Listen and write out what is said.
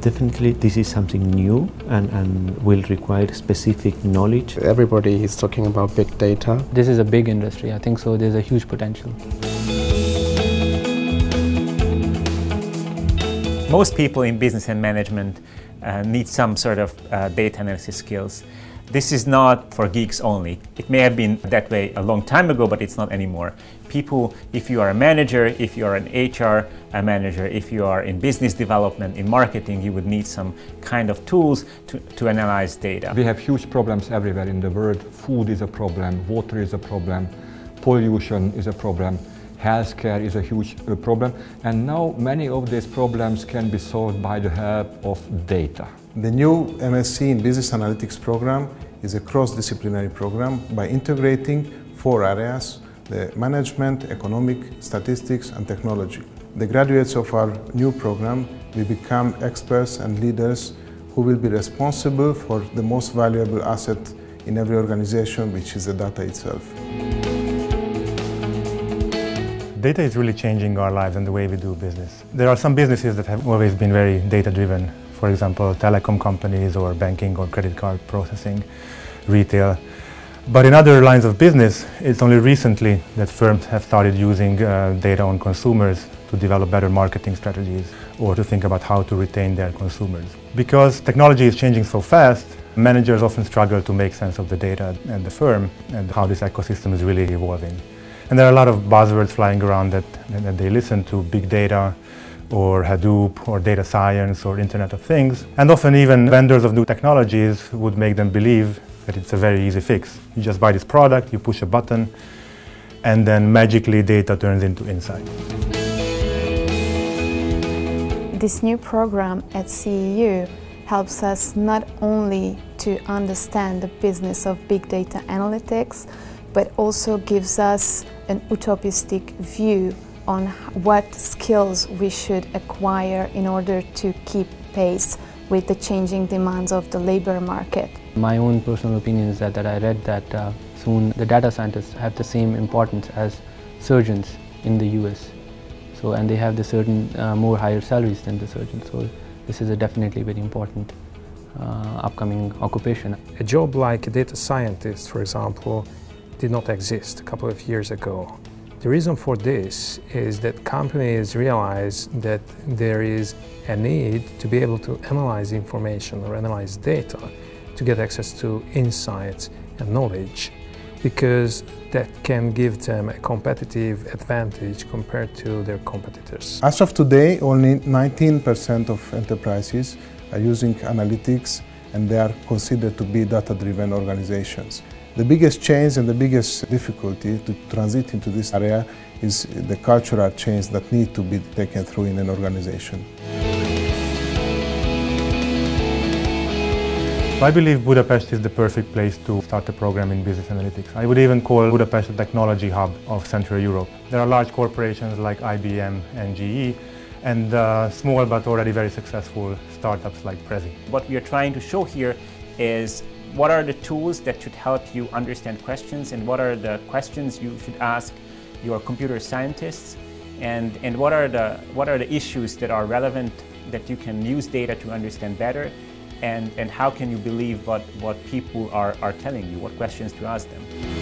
Definitely, this is something new and, and will require specific knowledge. Everybody is talking about big data. This is a big industry. I think so. There's a huge potential. Most people in business and management uh, need some sort of uh, data analysis skills. This is not for geeks only. It may have been that way a long time ago, but it's not anymore. People, if you are a manager, if you are an HR manager, if you are in business development, in marketing, you would need some kind of tools to, to analyze data. We have huge problems everywhere in the world. Food is a problem, water is a problem, pollution is a problem healthcare is a huge uh, problem and now many of these problems can be solved by the help of data. The new MSc in Business Analytics program is a cross-disciplinary program by integrating four areas, the management, economic, statistics and technology. The graduates of our new program will become experts and leaders who will be responsible for the most valuable asset in every organization, which is the data itself. Data is really changing our lives and the way we do business. There are some businesses that have always been very data-driven. For example, telecom companies or banking or credit card processing, retail. But in other lines of business, it's only recently that firms have started using uh, data on consumers to develop better marketing strategies or to think about how to retain their consumers. Because technology is changing so fast, managers often struggle to make sense of the data and the firm and how this ecosystem is really evolving. And there are a lot of buzzwords flying around that, that they listen to, big data, or Hadoop, or data science, or Internet of Things. And often even vendors of new technologies would make them believe that it's a very easy fix. You just buy this product, you push a button, and then magically data turns into insight. This new program at CEU helps us not only to understand the business of big data analytics, but also gives us an utopistic view on what skills we should acquire in order to keep pace with the changing demands of the labor market. My own personal opinion is that, that I read that uh, soon the data scientists have the same importance as surgeons in the US. So, and they have the certain uh, more higher salaries than the surgeons. So this is a definitely very important uh, upcoming occupation. A job like a data scientist, for example, did not exist a couple of years ago. The reason for this is that companies realize that there is a need to be able to analyze information or analyze data to get access to insights and knowledge because that can give them a competitive advantage compared to their competitors. As of today, only 19% of enterprises are using analytics and they are considered to be data-driven organizations. The biggest change and the biggest difficulty to transit into this area is the cultural change that need to be taken through in an organization. I believe Budapest is the perfect place to start a program in business analytics. I would even call Budapest the technology hub of Central Europe. There are large corporations like IBM and GE and uh, small but already very successful startups like Prezi. What we are trying to show here is what are the tools that should help you understand questions and what are the questions you should ask your computer scientists and, and what, are the, what are the issues that are relevant that you can use data to understand better and, and how can you believe what, what people are, are telling you, what questions to ask them.